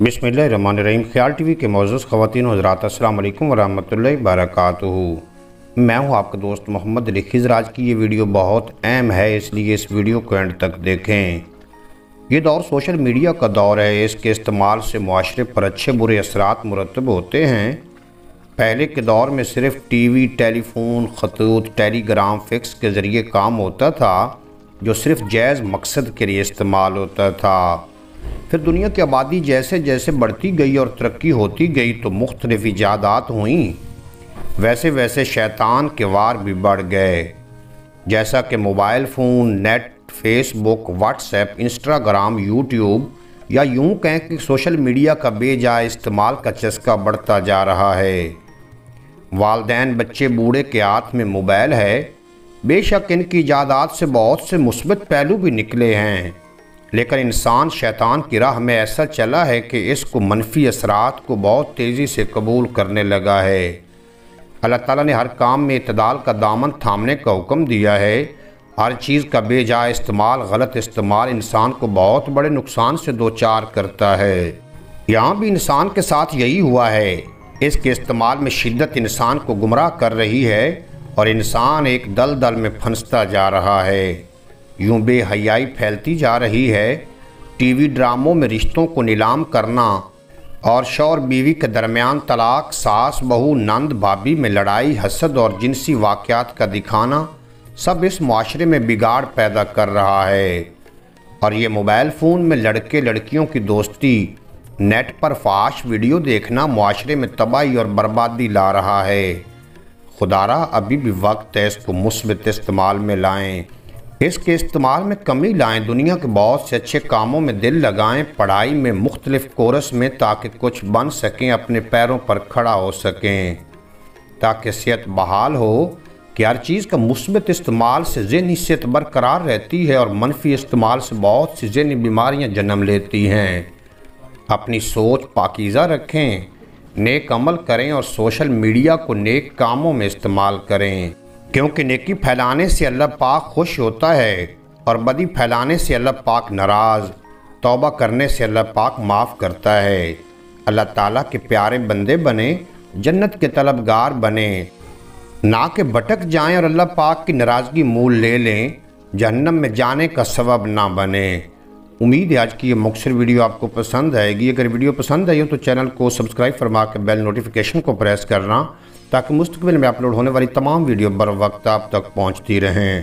बिसमीम ख्याल T V के मौजूद ख़वान हजरात अल्लाम वरहमल बरकत मैं हूँ आपका दोस्त मोहम्मद आज की ये वीडियो बहुत अहम है, इसलिए इस वीडियो को एंड तक देखें। ये दौर सोशल मीडिया का दौर है। इसके इस्तेमाल से माशरे पर अच्छे बुरे असरात मुरतब होते हैं। पहले के दौर में सिर्फ़ टी वी टेलीफोन, खतूत, टेलीग्राम, फिक्स के ज़रिए काम होता था, जो सिर्फ़ जैज़ मकसद के लिए इस्तेमाल होता था। फिर दुनिया की आबादी जैसे जैसे बढ़ती गई और तरक्की होती गई तो मुख्तलिफ़ ईजादात हुई। वैसे वैसे शैतान के वार भी बढ़ गए। जैसा कि mobile phone, net, Facebook, WhatsApp, Instagram, YouTube या यूँ कहें कि सोशल मीडिया का बेजा इस्तेमाल का चस्का बढ़ता जा रहा है। वालदेन बच्चे बूढ़े के हाथ में मोबाइल है। बेशक इनकी ईजादात से बहुत से मुस्बत पहलू भी निकले हैं। लेकिन इंसान शैतान की राह में ऐसा चला है कि इसको मनफी असरात को बहुत तेज़ी से कबूल करने लगा है। अल्लाह ताला ने हर काम में इतदाल का दामन थामने का हुक्म दिया है। हर चीज़ का बेजा इस्तेमाल, गलत इस्तेमाल इंसान को बहुत बड़े नुकसान से दो चार करता है। यहाँ भी इंसान के साथ यही हुआ है। इसके इस्तेमाल में शिद्दत इंसान को गुमराह कर रही है और इंसान एक दल दल में फंसता जा रहा है। यूँ बेहयाई फैलती जा रही है। टीवी ड्रामों में रिश्तों को नीलाम करना और शौर बीवी के दरमियान तलाक, सास, बहू, नंद, भाभी में लड़ाई, हसद और जिनसी वाक़ात का दिखाना सब इस माशरे में बिगाड़ पैदा कर रहा है। और ये मोबाइल फ़ोन में लड़के लड़कियों की दोस्ती, नेट पर फाश वीडियो देखना माशरे में तबाही और बर्बादी ला रहा है। खुदारा, अभी भी वक्त है इसको मुस्बत इस्तेमाल में लाएँ। इसके इस्तेमाल में कमी लाएँ दुनिया के बहुत से अच्छे कामों में दिल लगाएँ, पढ़ाई में मुख्तलिफ़ कोरस में ताकि कुछ बन सकें, अपने पैरों पर खड़ा हो सकें। ताकि सेहत बहाल हो कि हर चीज़ का मुस्बत इस्तेमाल से जहनी सेहत बरकरार रहती है और मनफी इस्तेमाल से बहुत सी जहनी बीमारियाँ जन्म लेती हैं। अपनी सोच पाकिज़ा रखें, नेक अमल करें और सोशल मीडिया को नेक कामों में इस्तेमाल करें। क्योंकि नेकी फैलाने से अल्लाह पाक खुश होता है और बदी फैलाने से अल्लाह पाक नाराज़। तौबा करने से अल्लाह पाक माफ़ करता है। अल्लाह ताला के प्यारे बंदे बने, जन्नत के तलबगार बने। ना के भटक जाएँ और अल्लाह पाक की नाराज़गी मूल ले लें, जहन्नम में जाने का सबब ना बने। उम्मीद है आज की ये मुख्तर वीडियो आपको पसंद आएगी। अगर वीडियो पसंद आई हो तो चैनल को सब्सक्राइब फरमा के बेल नोटिफिकेशन को प्रेस करना, ताकि मुस्तबिल में अपलोड होने वाली तमाम वीडियो बर वक्त आप तक पहुँचती रहें।